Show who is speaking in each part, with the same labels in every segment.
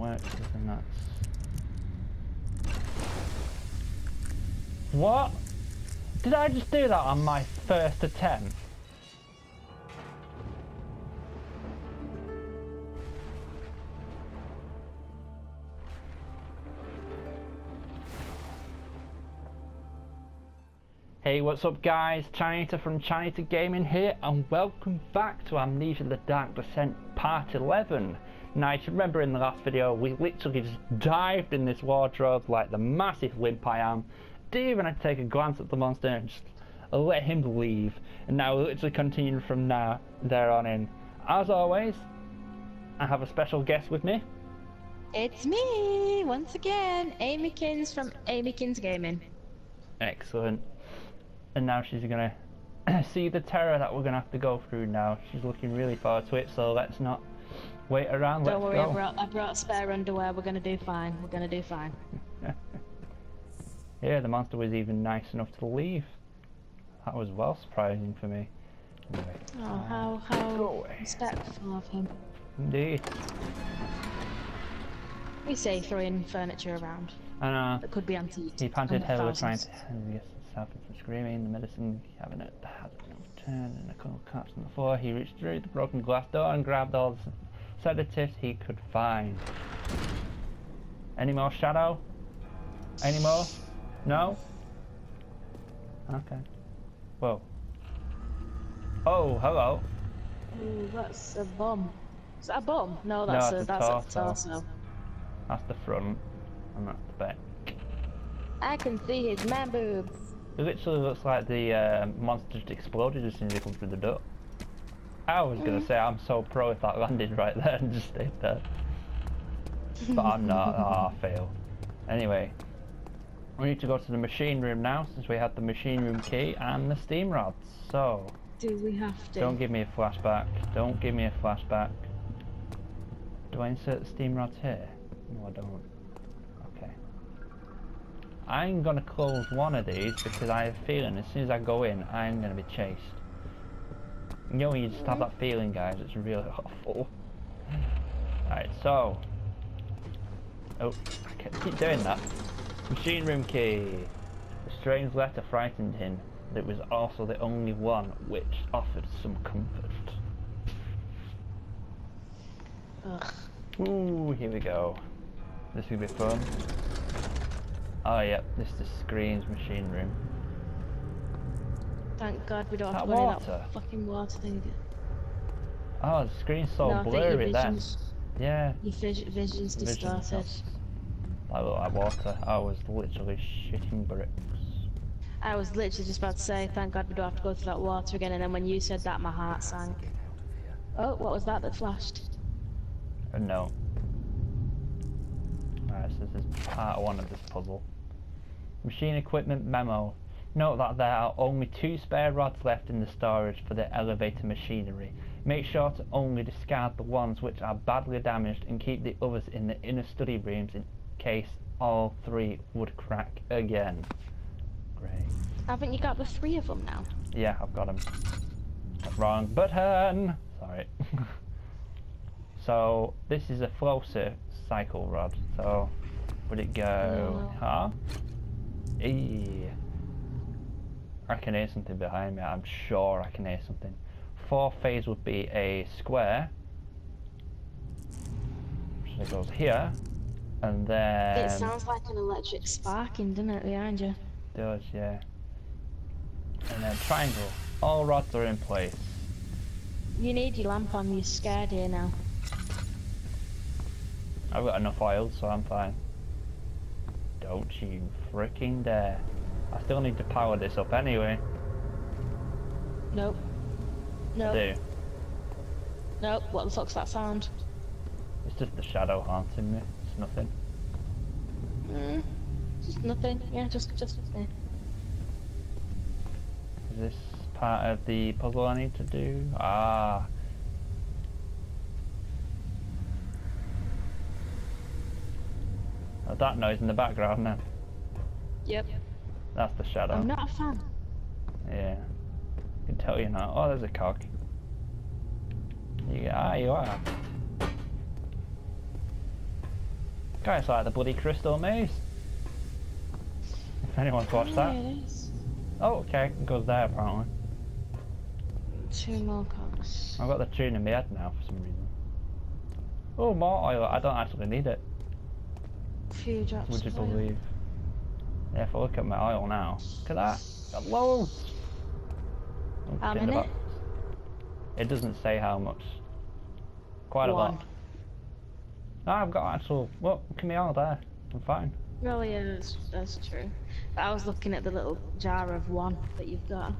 Speaker 1: doesn't that? What? Did I just do that on my first attempt? Hey, what's up guys? Channator from Channator Gaming here and welcome back to Amnesia The Dark Descent Part 11. Now, if you remember in the last video, we literally just dived in this wardrobe like the massive wimp I am. Didn't even take a glance at the monster and just let him leave. And now we're literally continuing from now, there on in. As always, I have a special guest with me.
Speaker 2: It's me, once again, Amykins from Amykins Gaming.
Speaker 1: Excellent. And now she's gonna see the terror that we're gonna have to go through now. She's looking really forward to it, so let's not wait around.
Speaker 2: Don't worry,
Speaker 1: go.
Speaker 2: I brought, I brought spare underwear. We're gonna do fine. We're gonna do fine.
Speaker 1: Yeah, the monster was even nice enough to leave. That was well surprising for me. Anyway,
Speaker 2: Oh, how how respectful of him.
Speaker 1: indeed.
Speaker 2: We say throwing furniture around
Speaker 1: And uh,
Speaker 2: that could be antique.
Speaker 1: he panted heavily, trying to get himself from screaming. The medicine cabinet had no turn, and a couple of cups on the floor. He reached through the broken glass door and grabbed all the sedatives he could find. Any more shadow? Any more? No? Okay. Whoa. Oh, hello.
Speaker 2: Ooh, that's a bomb. Is that a bomb? No,
Speaker 1: No,
Speaker 2: that's
Speaker 1: it's
Speaker 2: a
Speaker 1: a
Speaker 2: that's a
Speaker 1: torso.
Speaker 2: torso.
Speaker 1: That's the front, and that's the back.
Speaker 2: I can see his man boobs.
Speaker 1: It literally looks like the uh, monster just exploded as soon as he come through the door. I was gonna say I'm so pro if that landed right there and just stayed there. But I'm not, oh, I failed. Anyway, we need to go to the machine room now since we had the machine room key and the steam rods. So,
Speaker 2: Do we have to?
Speaker 1: don't give me a flashback. Don't give me a flashback. Do I insert the steam rods here? No, I don't. Okay. I'm gonna close one of these because I have a feeling as soon as I go in, I'm gonna be chased. You know you just have that feeling, guys, it's really awful. Alright, so. Oh, I can't keep doing that. Machine room key. The strange letter frightened him. but It was also the only one which offered some comfort.
Speaker 2: Ugh.
Speaker 1: Ooh, here we go. This will be fun. Oh yeah, this is Screen's machine room.
Speaker 2: Thank God we don't have
Speaker 1: That
Speaker 2: to go in
Speaker 1: water?
Speaker 2: that fucking water thing.
Speaker 1: Oh, the screen's so
Speaker 2: no, I think your
Speaker 1: blurry then. Yeah,
Speaker 2: your vis- vision's distorted.
Speaker 1: I look like water. I was literally shitting bricks.
Speaker 2: I was literally just about to say, thank God we don't have to go through that water again, and then when you said that, my heart sank. Oh, what was that that flashed?
Speaker 1: Uh, no. Alright, so this is part one of this puzzle. Machine equipment memo. Note that there are only two spare rods left in the storage for the elevator machinery. Make sure to only discard the ones which are badly damaged and keep the others in the inner study rooms in case all three would crack again. Great.
Speaker 2: Haven't you got the three of them now?
Speaker 1: Yeah, I've got them. Wrong button! Sorry. so, this is a flow cycle rod. So, would it go?
Speaker 2: No.
Speaker 1: Huh? Eee. I can hear something behind me. I'm sure I can hear something. Fourth phase would be a square. So it goes here. And then.
Speaker 2: it sounds like an electric sparking, doesn't it, behind you?
Speaker 1: does, yeah. And then triangle. All rods are in place.
Speaker 2: You need your lamp on, you're scared here now.
Speaker 1: I've got enough oil, so I'm fine. Don't you freaking dare. I still need to power this up anyway.
Speaker 2: Nope.
Speaker 1: I
Speaker 2: Nope.
Speaker 1: do.
Speaker 2: Nope. What the fuck's that sound?
Speaker 1: It's just the shadow haunting me. It's nothing.
Speaker 2: Mm, just nothing. Yeah, just, just, yeah.
Speaker 1: Is this part of the puzzle I need to do? Ah. That noise in the background then.
Speaker 2: Yep.
Speaker 1: That's the shadow.
Speaker 2: I'm not a fan.
Speaker 1: Yeah. I can tell you now. Oh, there's a cock. You, ah, you are. Guys like the bloody crystal maze. If anyone's watched that.
Speaker 2: Yeah, it is.
Speaker 1: Oh, okay, it goes there apparently.
Speaker 2: Two more cogs.
Speaker 1: I've got the tune in my head now for some reason. Oh, more oil. I don't actually need it.
Speaker 2: Few drops.
Speaker 1: Would you believe? Yeah, if I look at my oil now, look at that. Got loads.
Speaker 2: How many?
Speaker 1: box. It doesn't say how much. Quite a lot. No, I've got actual. Well, look at me oil there. I'm fine.
Speaker 2: Really, yeah, that's, that's true. But I was looking at the little jar of one that you've got.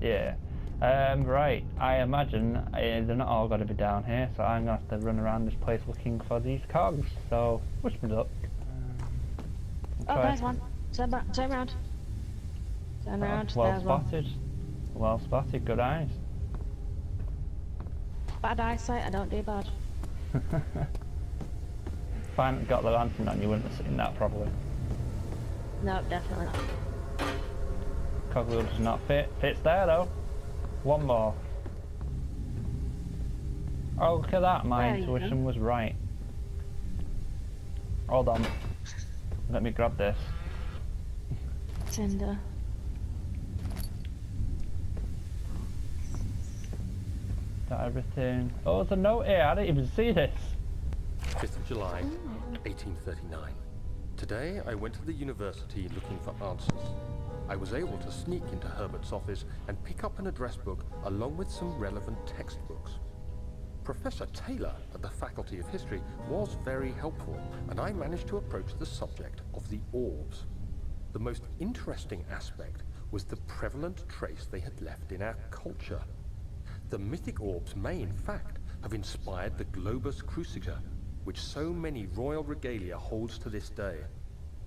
Speaker 1: Yeah. Um, right, I imagine uh, they're not all going to be down here, so I'm going to have to run around this place looking for these cogs. So, wish me luck. Um,
Speaker 2: Oh, there's one. Turn back. Turn round. Turn
Speaker 1: Oh,
Speaker 2: round.
Speaker 1: well
Speaker 2: there's one.
Speaker 1: spotted. Well spotted, good eyes.
Speaker 2: Bad eyesight. I don't do bad.
Speaker 1: if I hadn't got the lantern on, you wouldn't have seen that probably.
Speaker 2: No, definitely not.
Speaker 1: Cogwheel does not fit. Fits there though. One more. Oh, look at that. My
Speaker 2: There
Speaker 1: intuition was right. Hold on. Let me grab this.
Speaker 2: Tinder.
Speaker 1: Got everything. Oh, there's a note here. I didn't even see this.
Speaker 3: 5th of July, 1839. Today, I went to the university looking for answers. I was able to sneak into Herbert's office and pick up an address book along with some relevant textbooks. Professor Taylor at the Faculty of History was very helpful, and I managed to approach the subject of the orbs. The most interesting aspect was the prevalent trace they had left in our culture. The mythic orbs may, in fact, have inspired the Globus Cruciger, which so many royal regalia holds to this day.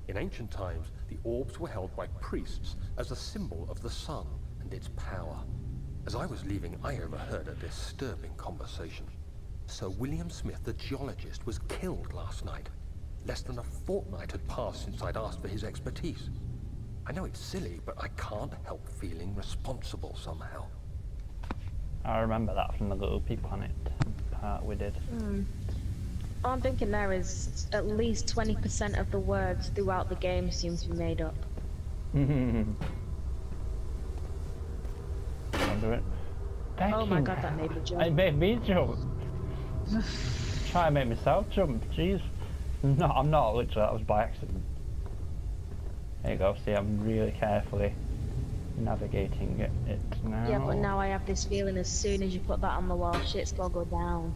Speaker 3: In ancient times, the orbs were held by priests as a symbol of the sun and its power. As I was leaving, I overheard a disturbing conversation. Sir William Smith, the geologist, was killed last night. Less than a fortnight had passed since I'd asked for his expertise. I know it's silly, but I can't help feeling responsible somehow.
Speaker 1: I remember that from the Little Big Planet part we did.
Speaker 2: All I'm thinking there is at least 20% of the words throughout the game seem to be made up.
Speaker 1: Under it.
Speaker 2: Oh my god, that made me jump.
Speaker 1: It
Speaker 2: jump.
Speaker 1: made me jump. Try and make myself jump. Jeez. No, I'm not literally. That was by accident. There you go. See, I'm really carefully navigating it, it now.
Speaker 2: Yeah, but now I have this feeling as soon as you put that on the wall, shit's gonna go down.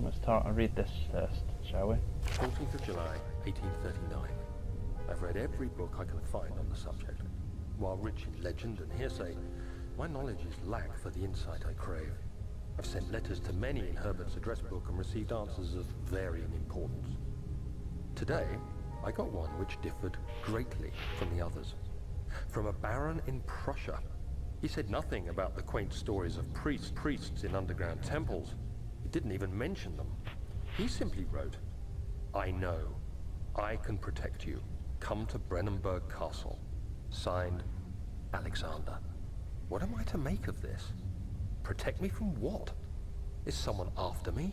Speaker 1: Let's talk. Read this first, shall we?
Speaker 3: 14th of July, 1839. I've read every book I can find on the subject. While rich in legend and hearsay, my knowledge is lack for the insight I crave. I've sent letters to many in Herbert's address book and received answers of varying importance. Today, I got one which differed greatly from the others. From a baron in Prussia. He said nothing about the quaint stories of priests, priests in underground temples. He didn't even mention them. He simply wrote, I know. I can protect you. Come to Brennenburg Castle. Signed, Alexander. What am I to make of this? Protect me from what? Is someone after me?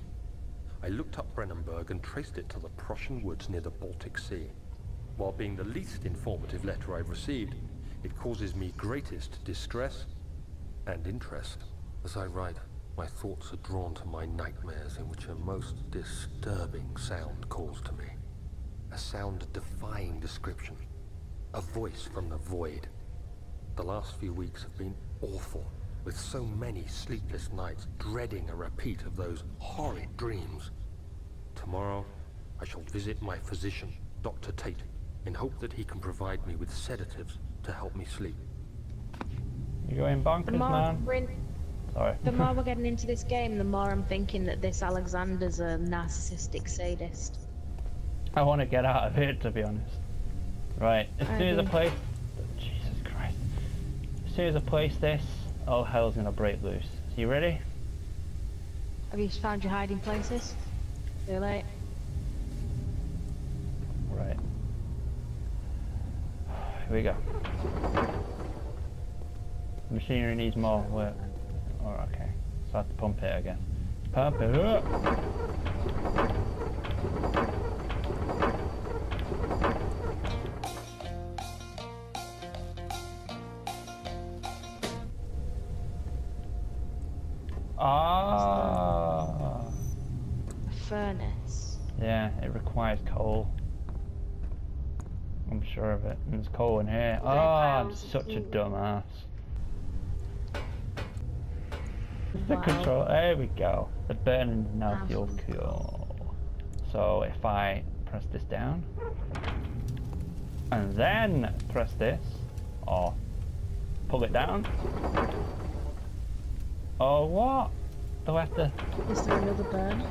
Speaker 3: I looked up Brennenburg and traced it to the Prussian woods near the Baltic Sea. While being the least informative letter I've received, it causes me greatest distress and interest. As I write, my thoughts are drawn to my nightmares in which a most disturbing sound calls to me. A sound defying description. A voice from the void. The last few weeks have been awful, with so many sleepless nights dreading a repeat of those horrid dreams. Tomorrow, I shall visit my physician, Dr. Tate, in hope that he can provide me with sedatives to help me sleep.
Speaker 1: You going
Speaker 2: The
Speaker 1: bonkers,
Speaker 2: more,
Speaker 1: man?
Speaker 2: we're
Speaker 1: Sorry.
Speaker 2: the more we're getting into this game, the more I'm thinking that this Alexander's a narcissistic sadist.
Speaker 1: I want to get out of here, to be honest. Right, as
Speaker 2: I
Speaker 1: soon as I
Speaker 2: do.
Speaker 1: place... Jesus Christ. As soon as I place this, all hell's gonna break loose. You ready?
Speaker 2: Have you found your hiding places? Too late.
Speaker 1: Right. Here we go. The Machinery needs more work. Oh, okay. So I have to pump it again. Pump it up! Sure of it. And there's coal in here. Oh, I'm such a dumbass. The
Speaker 2: Wow.
Speaker 1: control. There we go. The burning is now fuel cool. So if I press this down, and then press this, or pull it down. Oh, what? Do I have to?
Speaker 2: Is there another burn?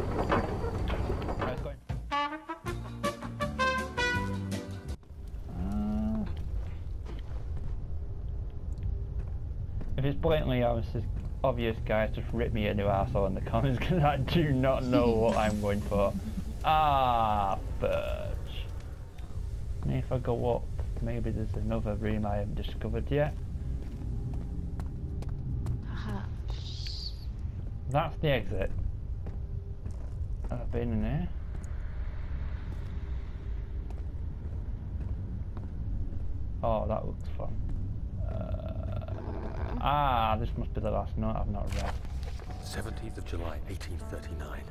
Speaker 1: If it's blatantly obvious, obvious, guys, just rip me a new asshole in the comments because I do not know what I'm going for. Ah, fudge. If I go up, maybe there's another room I haven't discovered yet.
Speaker 2: Perhaps.
Speaker 1: That's the exit. Have I been in there. Oh, that looks fun. Ah, this must be the last note I've not read.
Speaker 3: 17th of July, 1839.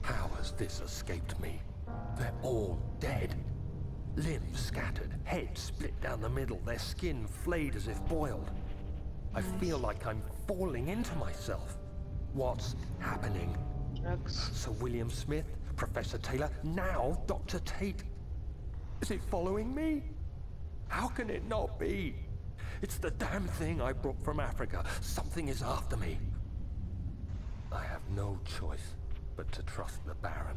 Speaker 3: How has this escaped me? They're all dead. Limbs scattered, heads split down the middle, their skin flayed as if boiled. I feel like I'm falling into myself. What's happening?
Speaker 2: Drugs.
Speaker 3: Sir William Smith, Professor Taylor, now Dr. Tate. Is it following me? How can it not be? It's the damn thing I brought from Africa. Something is after me. I have no choice but to trust the Baron.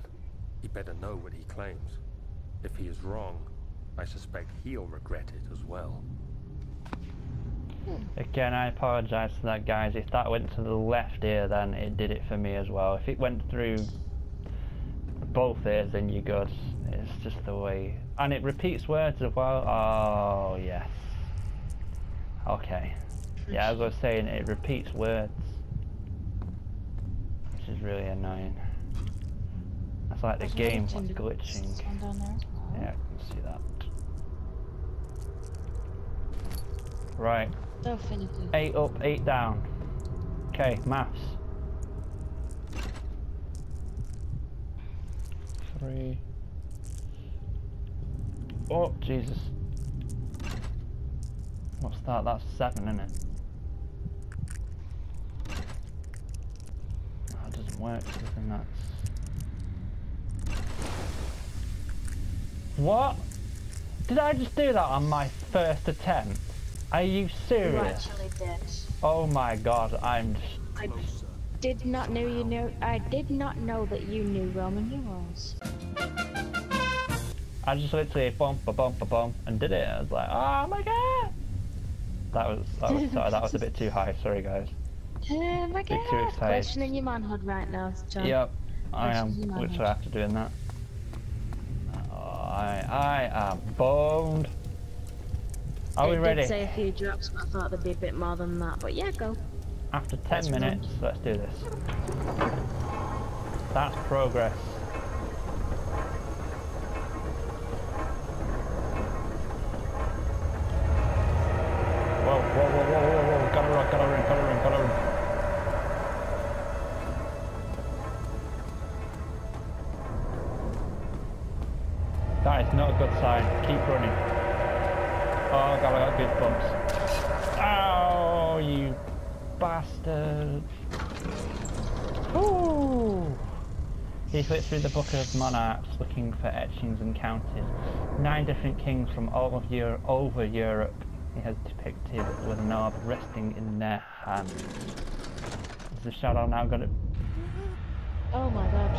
Speaker 3: He better know what he claims. If he is wrong, I suspect he'll regret it as well.
Speaker 1: Again, I apologise for that, guys. If that went to the left ear, then it did it for me as well. If it went through both ears, then you're good. It's just the way. And it repeats words as well. Oh, yes. Okay. Yeah, as I was saying, it repeats words. Which is really annoying. That's like the
Speaker 2: There's
Speaker 1: game was glitching.
Speaker 2: Down there.
Speaker 1: Yeah, I can see that. Right.
Speaker 2: So.
Speaker 1: Eight up, eight down. Okay, maths. Three. Oh, Jesus. What's that? That's seven, isn't it? That doesn't work, so then that's... What? Did I just do that on my first attempt? Are you
Speaker 2: You
Speaker 1: serious?
Speaker 2: actually did.
Speaker 1: Oh my god, I'm just...
Speaker 2: I did not know you knew. I did not know that you knew Roman numerals.
Speaker 1: I just literally bump a bump a bump and did it. I was like, oh my god! That was, that was, sorry, that was a bit too high. Sorry, guys.
Speaker 2: Um, oh my
Speaker 1: Bit too excited.
Speaker 2: Questioning your manhood right now, John.
Speaker 1: Yep, I am
Speaker 2: Question your
Speaker 1: literally after doing that. Oh, I, I am boned. Are
Speaker 2: it
Speaker 1: we ready?
Speaker 2: did say a few drops, but I thought there'd be a bit more than that. But yeah, go.
Speaker 1: After 10
Speaker 2: Let's run.
Speaker 1: minutes, let's do this. That's progress. Is not a good sign. Keep running. Oh god, I got goosebumps. Ow, you bastard. Ooh. He flipped through the Book of Monarchs looking for etchings and counted nine different kings from all of Europe, over Europe. He has depicted with an orb resting in their hands. Is the shadow now got it?
Speaker 2: Oh my god.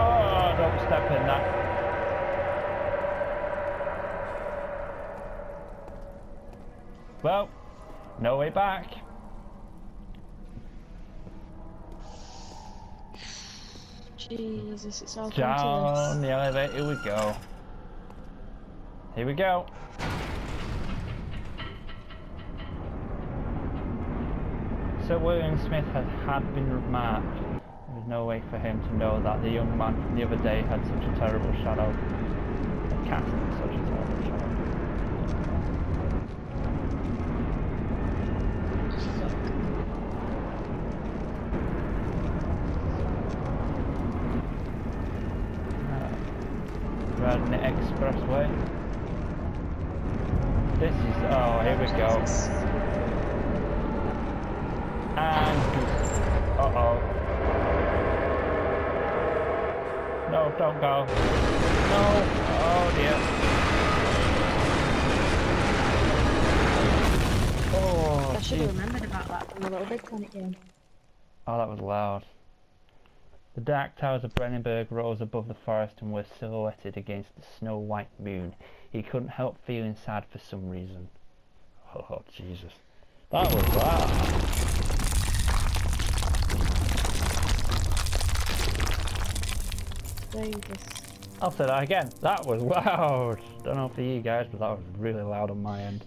Speaker 1: Oh, don't step in that. Well, no way back.
Speaker 2: Jesus, it's all
Speaker 1: Down the elevator, here we go. Here we go. Sir William Smith had, had been remarked. There was no way for him to know that the young man from the other day had such a terrible shadow. Had cast such a terrible shadow. an expressway. This is oh here we go. And uh oh. No, don't go. No. Oh dear. Oh,
Speaker 2: I should have remembered about that from the Little Big Planet game.
Speaker 1: Oh, that was loud. The dark towers of Brennenburg rose above the forest and were silhouetted against the snow-white moon. He couldn't help feeling sad for some reason. Oh, Jesus. That was loud. I'll say that again. That was loud. Don't know for you guys, but that was really loud on my end.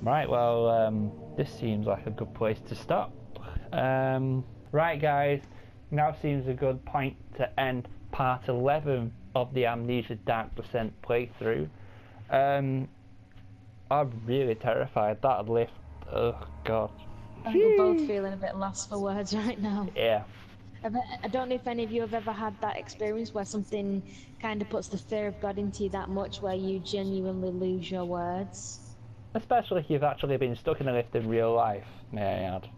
Speaker 1: Right, well, um, this seems like a good place to stop. Um, right, guys, now seems a good point to end part 11 of the Amnesia Dark Descent playthrough. Um, I'm really terrified. That lift, oh god.
Speaker 2: I think we're both feeling a bit lost for words right now.
Speaker 1: Yeah,
Speaker 2: I I don't know if any of you have ever had that experience where something kind of puts the fear of God into you that much where you genuinely lose your words.
Speaker 1: especially if you've actually been stuck in a lift in real life, may I add.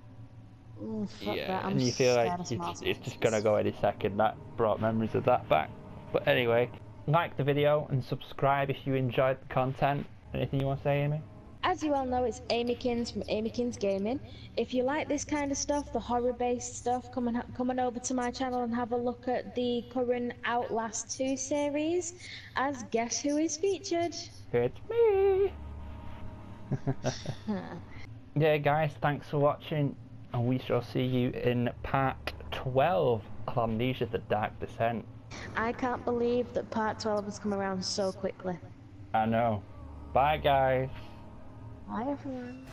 Speaker 2: Mm,
Speaker 1: yeah, and you feel like it's, it's just gonna go any second. That brought memories of that back. But anyway, like the video and subscribe if you enjoyed the content. Anything you want to say, Amy?
Speaker 2: As you all know, it's Amykins from Amykins Gaming. If you like this kind of stuff, the horror-based stuff, come on, come on over to my channel and have a look at the current Outlast 2 series. As guess who is featured?
Speaker 1: It's me. yeah, guys, thanks for watching, and we shall see you in part 12 of Amnesia: The Dark Descent.
Speaker 2: I can't believe that part 12 has come around so quickly.
Speaker 1: I know. Bye, guys.
Speaker 2: Bye everyone.